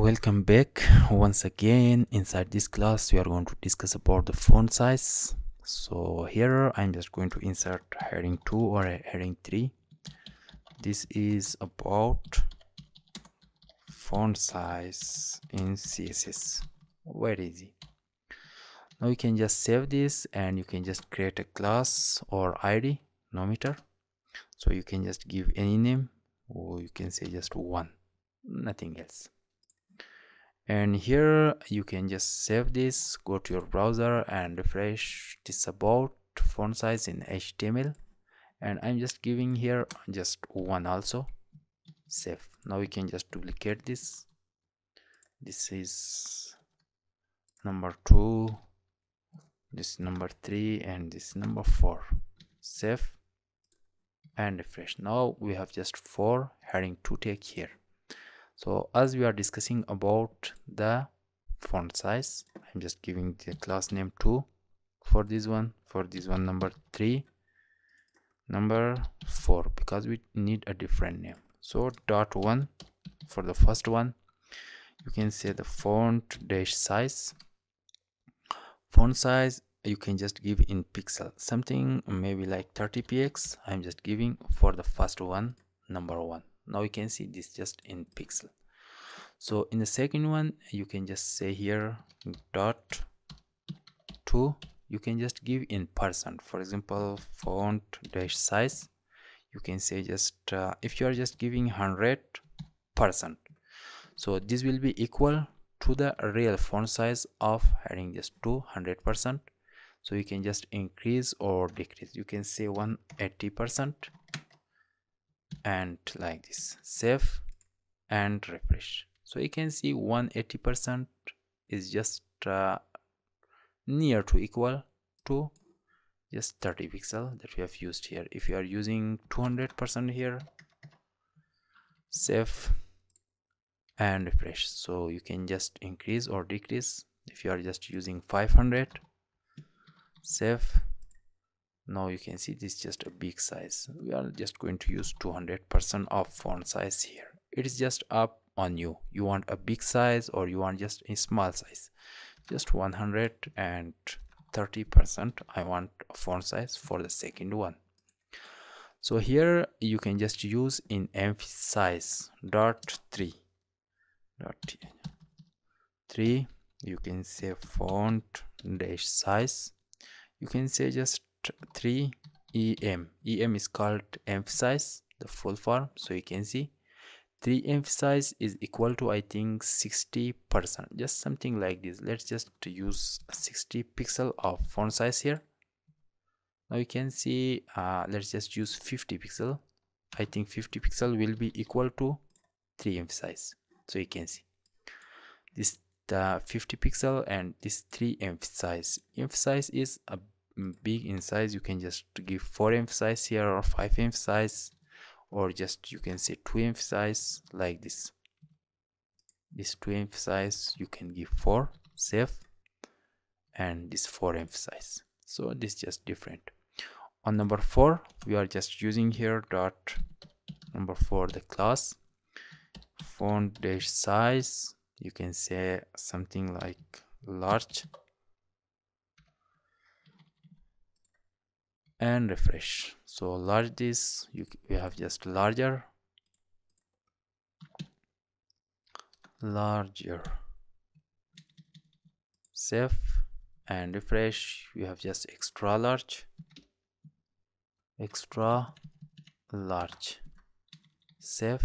welcome back once again. Inside this class we are going to discuss about the font size. So here i'm just going to insert heading 2 or heading 3 this is about font size in css very easy. Now you can just save this and you can just create a class or id nometer so you can just give any name or you can say just one. Nothing else and here you can just save this go to your browser and refresh this about font size in html and i'm just giving here just one also. Save. Now we can just duplicate this. This is number two this number three and this number four. Save and refresh. Now we have just four heading to take here so as we are discussing about the font size i'm just giving the class name 2 for this one for this one number 3 number 4 because we need a different name. So dot 1 for the first one you can say the font dash size. Font size you can just give in pixel something maybe like 30 px i'm just giving for the first one number one now you can see this just in pixel. So in the second one you can just say here dot 2 you can just give in percent. For example font dash size you can say just uh, if you are just giving 100 percent. So this will be equal to the real font size of heading just 200 percent. So you can just increase or decrease. You can say 180 percent and like this save and refresh. So you can see 180 percent is just uh, near to equal to just 30 pixel that we have used here. If you are using 200 percent here save and refresh. So you can just increase or decrease. If you are just using 500 save now you can see this is just a big size. We are just going to use 200 percent of font size here. It is just up on you. You want a big size or you want just a small size? Just 130 percent i want a font size for the second one. So here you can just use in emphasize dot 3 dot 3 you can say font dash size. You can say just 3 em em is called emphasize the full form so you can see. 3 emphasize is equal to i think 60 percent just something like this. Let's just use 60 pixel of font size here. Now you can see uh, let's just use 50 pixel. I think 50 pixel will be equal to 3 emphasize so you can see. This the 50 pixel and this 3 emphasize emphasize is a big in size you can just give 4 emphasize here or 5 emphasize or just you can say 2 emphasize like this. This 2 emphasize you can give 4 save and this 4 emphasize so this just different. On number 4 we are just using here dot number 4 the class. Font dash size you can say something like large and refresh. So large this you we have just larger. Larger. Save and refresh. We have just extra large. Extra large. Save.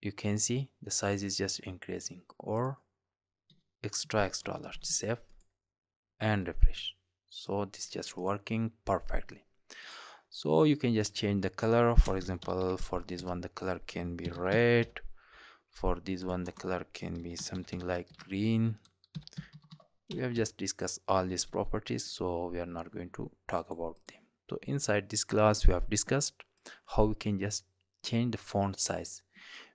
You can see the size is just increasing. Or extra extra large. Save and refresh so this just working perfectly. So you can just change the color. For example for this one the color can be red. For this one the color can be something like green. We have just discussed all these properties so we are not going to talk about them. So inside this class we have discussed how we can just change the font size.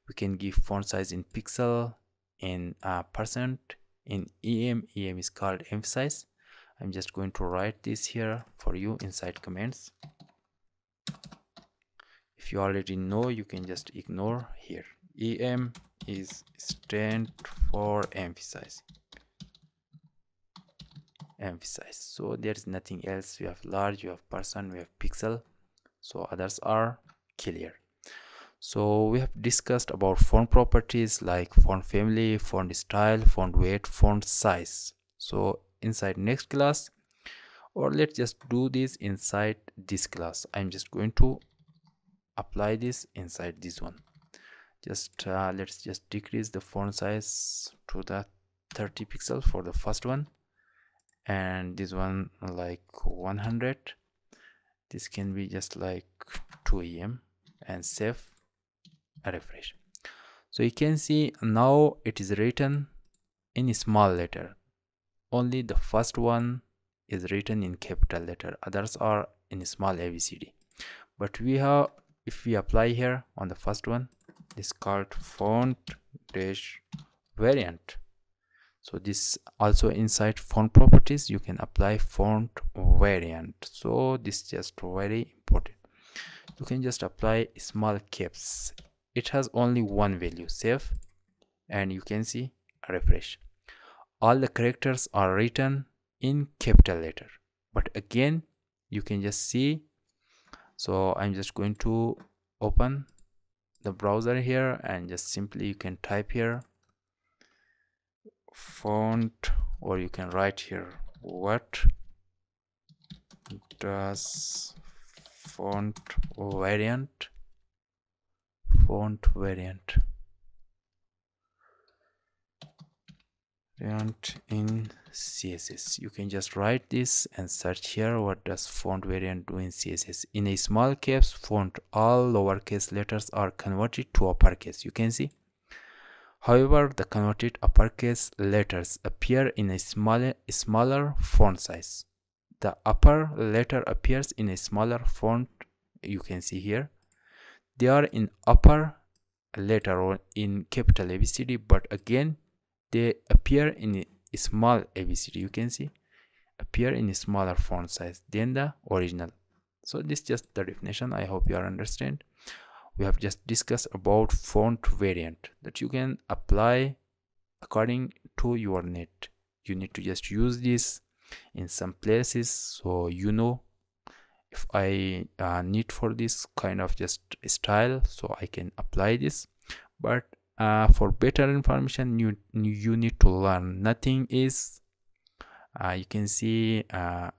We can give font size in pixel in uh, percent in em em is called emphasize i'm just going to write this here for you inside comments if you already know you can just ignore here. Em is stand for emphasize. Emphasize. So there is nothing else. We have large we have person we have pixel. So others are clear. So we have discussed about font properties like font family font style font weight font size. So inside next class or let's just do this inside this class. I'm just going to apply this inside this one. Just uh, let's just decrease the font size to the 30 pixel for the first one and this one like 100 this can be just like 2 em and save a refresh. So you can see now it is written in a small letter only the first one is written in capital letter. Others are in small abcd but we have if we apply here on the first one this called font dash variant. So this also inside font properties you can apply font variant. So this just very important. You can just apply small caps. It has only one value save and you can see refresh all the characters are written in capital letter. But again you can just see so i'm just going to open the browser here and just simply you can type here font or you can write here. What does font variant font variant variant in css you can just write this and search here what does font variant do in css in a small caps font all lowercase letters are converted to uppercase. You can see. However the converted uppercase letters appear in a smaller smaller font size. The upper letter appears in a smaller font you can see here. They are in upper letter or in capital abcd but again they appear in a small abcd you can see appear in a smaller font size than the original. So this is just the definition i hope you are understand. We have just discussed about font variant that you can apply according to your need. You need to just use this in some places so you know if i uh, need for this kind of just style so i can apply this. But uh, for better information you you need to learn. Nothing is uh, you can see uh,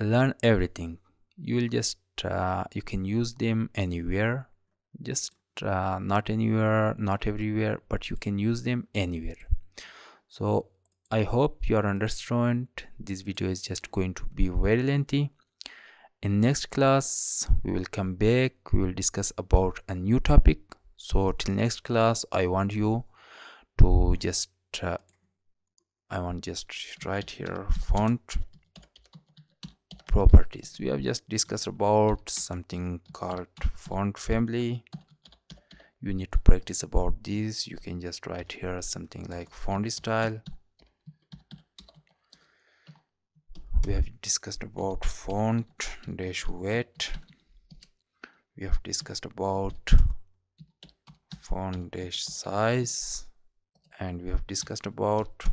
learn everything. You will just uh, you can use them anywhere. Just uh, not anywhere not everywhere but you can use them anywhere. So i hope you are understand this video is just going to be very lengthy. In next class we will come back. We will discuss about a new topic so till next class i want you to just uh, i want just write here font properties. We have just discussed about something called font family. You need to practice about this. You can just write here something like font style. We have discussed about font dash weight. We have discussed about font dash size. And we have discussed about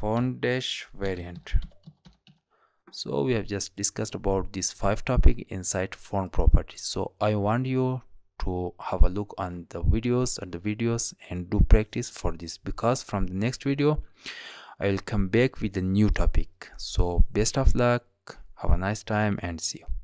font dash variant. So we have just discussed about these five topic inside font properties. So i want you to have a look on the videos and the videos and do practice for this. Because from the next video i will come back with a new topic. So best of luck. Have a nice time and see you